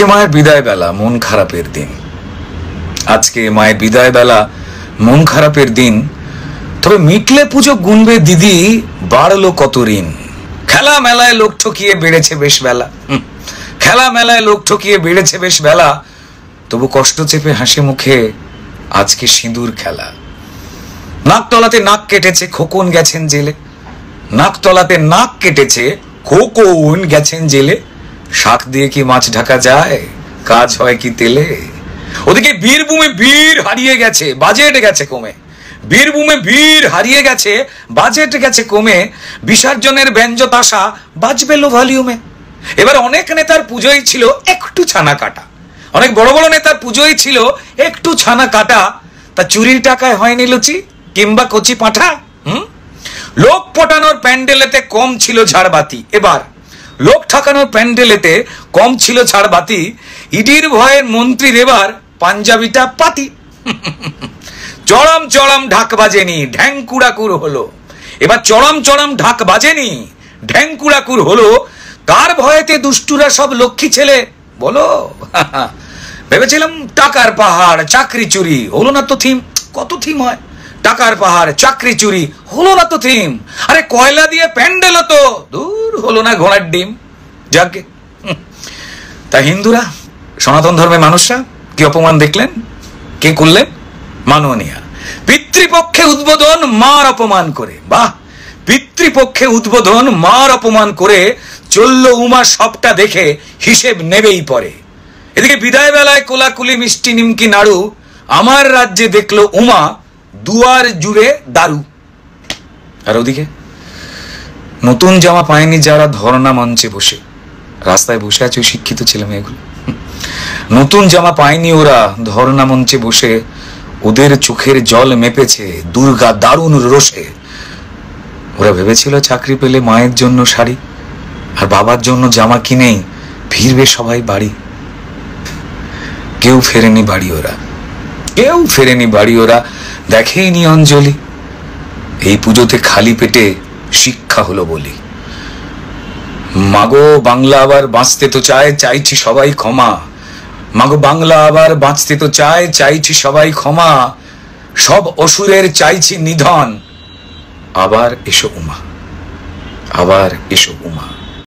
আজকে মায়ের বিদায় বেলা মন খারাপের দিন। আজকে মায়ের বিদায় বেলা মন খারাপের দিন। তবে মিটলে পুজো গুনবে দিদি, বাড়লো কত ঋণ। খেলা মেলায় লোক ঠকিয়ে বেড়েছে বেশ বেলা। খেলা মেলায় লোক ঠকিয়ে বেড়েছে বেশ বেলা। তবু কষ্ট চেপে হাসি মুখে আজকে সিঁদুর খেলা। নাকতলাতে নাক কেটেছে, খোকন গেছেন জেলে। নাকতলাতে নাক কেটেছে, খোকন গেছেন জেলে। শাক দিয়ে কি মাছ ঢাকা যায়? কাজ হয় কি তেলে? ওদিকে বীরভূমে বীর হারিয়ে গেছে বাজেট গেছে কমে। বীরভূমে বীর হারিয়ে গেছে বাজেট গেছে কমে। বিসর্জনের ব্যঞ্জতাশা বাজবে লো ভলিউমে এবার অনেক নেতার পুজোই ছিল একটু ছানা কাটা। অনেক বড় বড় নেতার পুজোই ছিল একটু ছানা কাটা। তা চুরির টাকায় হয়নি লুচি কিংবা কচি পাঁঠা, হুম? লোক পটানোর প্যান্ডেলেতে কম ছিল ঝাড়বাতি। এবার লোক ঠাকানোর প্যান্ডেলেতে কম ছিল ঝাড়বাতি ইডির ভয়ের মন্ত্রীর এবার পাঞ্জাবিটা পাতি। চড়াম চড়াম ঢাক বাজেনি ঢ্যাংকুড়াকুর হলো। এবার চড়াম চড়াম ঢাক বাজেনি ঢ্যাংকুড়াকুর হলো। কার ভয়েতে দুষ্টুরা সব লক্ষ্মী ছেলে? বলো। ভেবেছিলাম টাকার পাহাড়, চাকরি চুরি, হলো না তো থিম? কত থিম হয়? টাকার পাহাড়, চাকরি চুরি, হলো না তো থিম? আরে কয়লা দিয়ে প্যান্ডেল তো দূর। হলো না ঘোড়ার ডিম? যাকে। তা হিন্দুরা, সনাতন ধর্মের মানুষরা কি অপমান দেখলেন? কে করলেন? মাননীয়া। পিতৃপক্ষে উদ্বোধন, মার অপমান করে। বাহ! পিতৃপক্ষে উদ্বোধন, মার অপমান করে চলল উমা সবটা দেখে, হিসেব নেবেই পরে। এদিকে বিদায় বেলায় কোলাকুলি, মিষ্টি, নিমকি, নাড়ু, আমার রাজ্যে দেখল উমা দুয়ার জুড়ে দারু। আর ওদিকে? নতুন জামা পায়নি যারা ধর্ণা মঞ্চে বসে। রাস্তায় বসে আছে শিক্ষিত ছেলে মেয়েগুলো। নতুন জামা পায়নি ওরা ধর্ণা মঞ্চে বসে। ওদের চোখের জল মেপেছে, দুর্গা দারুণ রোষে। ওরা ভেবেছিল চাকরি পেলে মায়ের জন্য শাড়ি, আর বাবার জন্য জামা কিনেই ফিরবে সবাই বাড়ি। কেউ ফেরেনি বাড়ি ওরা। কেউ ফেরেনি বাড়ি ওরা। দেখেইনি অঞ্জলি। এই পুজোতে খালি পেটে শিক্ষা হলো বলি। মাগো বাংলা আবার বাঁচতে তো চায়, চাইছি সবাই ক্ষমা। মাগো বাংলা আবার বাঁচতে তো চায়, চাইছি সবাই ক্ষমা। সব অসুরের চাইছি নিধন। আবার এসো উমা, আবার এসো উমা।